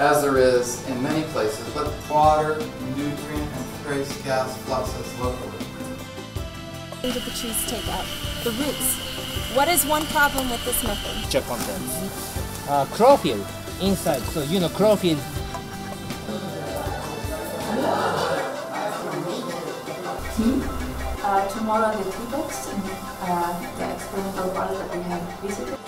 as there is in many places, but water, nutrient, and trace gas fluxes locally. Where did the trees take out? The roots. What is one problem with this method? Moisture contents. Uh, chlorophyll inside. So you know chlorophyll. Uh, tomorrow the Tibets in uh, the experimental part that we have visited.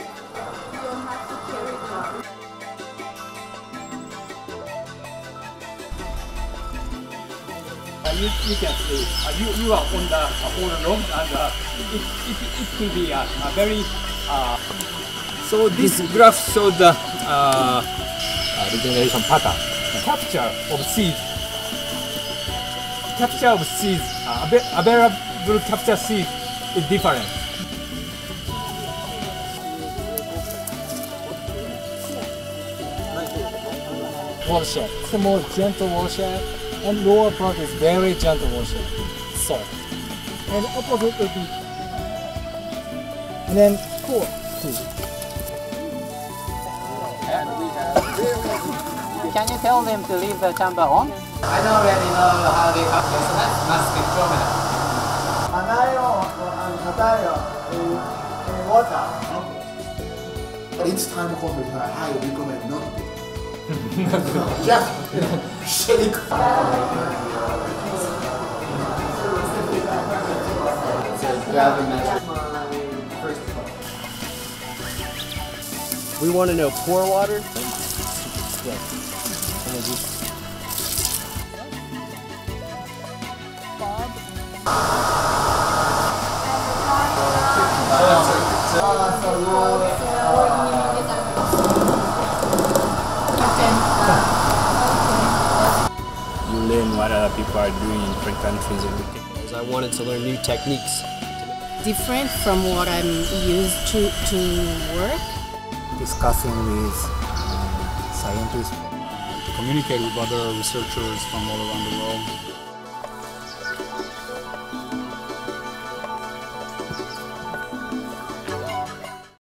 You, you can see, uh, you, you are on the uh, whole room and uh, it, it, it could be uh, a very... Uh, so this graph shows the uh, uh, regeneration pattern. Capture of seeds. Capture of seeds, uh, ava- available capture seeds is different. watershed. It's a more gentle watershed, and lower part is very gentle watershed, soft. And opposite would be, and then four, two. Can you tell them to leave the chamber on? I don't really know how they come this, and that's mass spectrometer. anion or an cation in, in water. But each time come with her, I recommend not Shake. We want to know pore water. Learn what other people are doing in different countries every day. I wanted to learn new techniques. different from what I'm used to to work. discussing with uh, scientists to communicate with other researchers from all around the world.